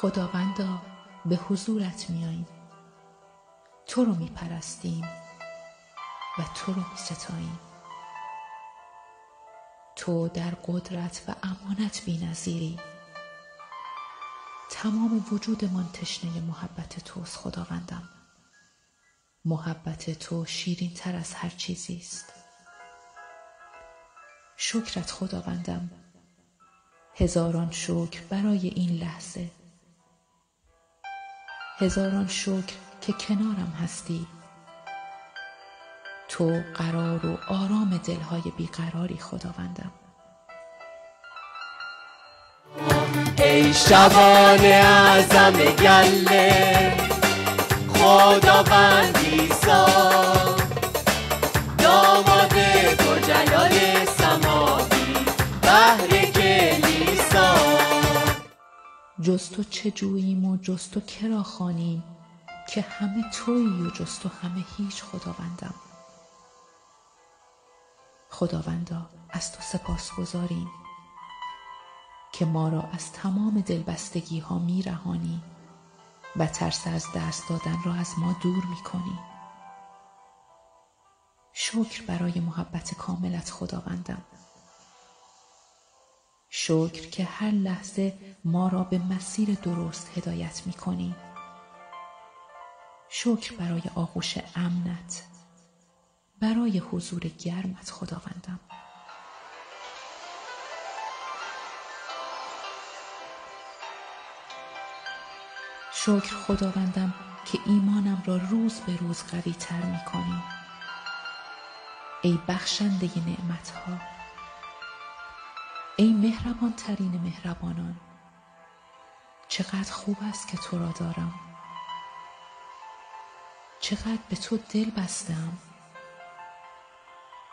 خداوندا به حضورت میاییم. تو رو میپرستیم و تو رو میستاییم. تو در قدرت و امانت بینظیری. تمام وجودمان تشنه محبت توست خداوندم. محبت تو شیرین تر از هر چیزی است. شکرت خداوندم. هزاران شکر برای این لحظه. هزاران شکر که کنارم هستی. تو قرار و آرام دلهای بیقراری خداوندم. ای شبان اعظم گله خداوند عیسی جز تو چه جوییم و جز تو کرا خانیم که همه تویی و جز تو همه هیچ خداوندم خداوندا از تو سپاس گذاریم که ما را از تمام دلبستگی ها می رهانی و ترس از دست دادن را از ما دور می کنی. شکر برای محبت کاملت خداوندم. شکر که هر لحظه ما را به مسیر درست هدایت می کنی. شکر برای آغوش امنت برای حضور گرمت خداوندم شکر خداوندم که ایمانم را روز به روز قوی تر می کنی. ای بخشنده نعمت ها ای مهربان ترین مهربانان چقدر خوب است که تو را دارم. چقدر به تو دل بستم.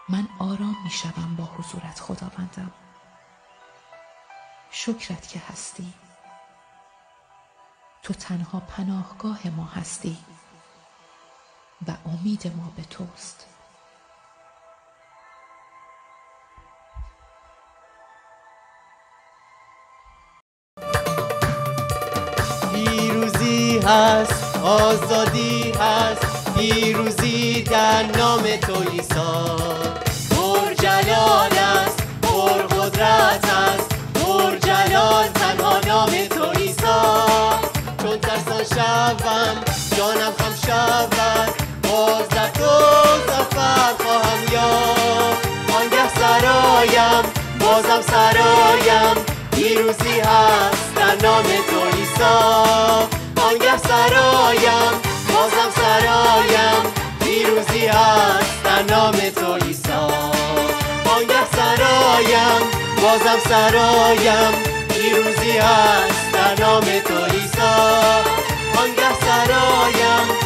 من آرام می شوم با حضورت خداوندم. شکرت که هستی. تو تنها پناهگاه ما هستی و امید ما به توست. هست آزادی هست پیروزی در نام تو عیسی. پر جلال است پر قدرت است پر جلال تنها نام تو عیسی. چون ترسان شوم جانم خم شود باز در تو زفر خواهم یافت. آنگه سرایم بازم سرایم پیروزی هست در نام تو عیسی. بازم سرایم بازم سرایم. پیروزی هست در نام تو ایسا بانگه سرایم بازم سرایم. پیروزی هست در نام تو ایسا بانگه سرایم